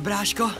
Bráško?